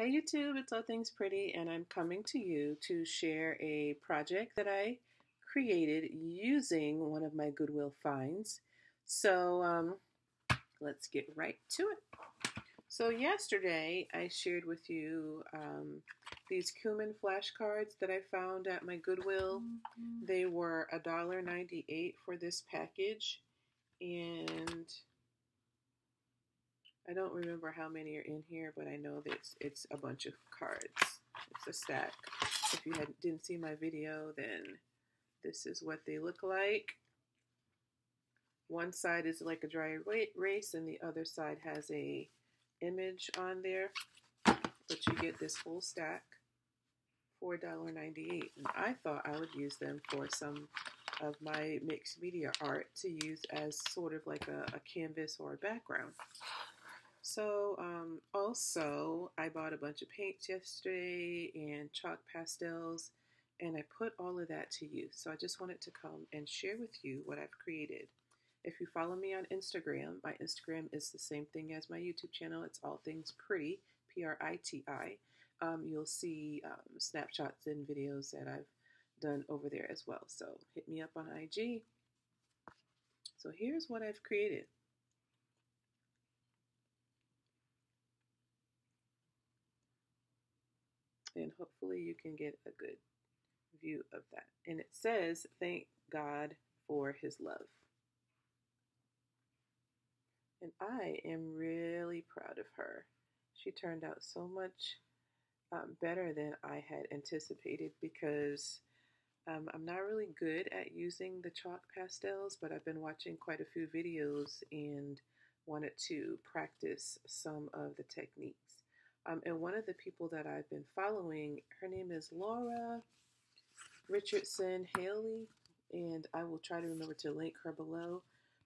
Hey YouTube, it's All Things Priti, and I'm coming to you to share a project that I created using one of my Goodwill finds. So um, let's get right to it. So yesterday I shared with you um, these Kumon flashcards that I found at my Goodwill. Mm-hmm. They were $1.98 for this package, and I don't remember how many are in here, but I know that it's, it's a bunch of cards. It's a stack. If you had, didn't see my video, then this is what they look like. One side is like a dry erase, and the other side has a image on there. But you get this whole stack for $1.98. And I thought I would use them for some of my mixed media art to use as sort of like a, a canvas or a background. So, um, also, I bought a bunch of paints yesterday and chalk pastels, and I put all of that to use. So, I just wanted to come and share with you what I've created. If you follow me on Instagram, my Instagram is the same thing as my YouTube channel. It's all things Priti, P R I T I. Um, you'll see um, snapshots and videos that I've done over there as well. So, hit me up on IG. So, here's what I've created. And hopefully you can get a good view of that. And it says, Thank God for his love. And I am really proud of her. She turned out so much um, better than I had anticipated because um, I'm not really good at using the chalk pastels, but I've been watching quite a few videos and wanted to practice some of the techniques. Um, and one of the people that I've been following, her name is Laura Richardson Haley, and I will try to remember to link her below.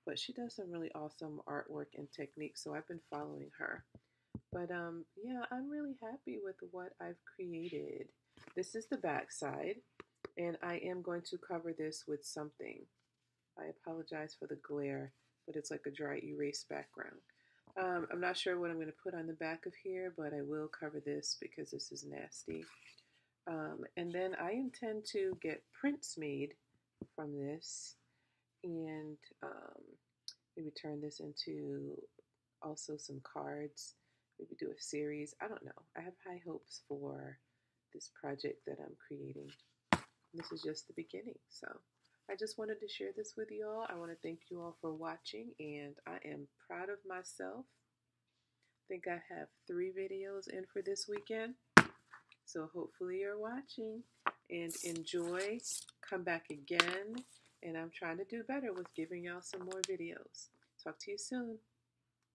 But she does some really awesome artwork and techniques, so I've been following her. But um, yeah, I'm really happy with what I've created. This is the back side, and I am going to cover this with something. I apologize for the glare, but it's like a dry erase background. Um, I'm not sure what I'm going to put on the back of here, but I will cover this because this is nasty. Um, and then I intend to get prints made from this and um, maybe turn this into also some cards, maybe do a series. I don't know. I have high hopes for this project that I'm creating. This is just the beginning, so I just wanted to share this with you all. I want to thank you all for watching, and I am proud of myself. I think I have three videos in for this weekend. So hopefully you're watching and enjoy. Come back again. And I'm trying to do better with giving y'all some more videos. Talk to you soon.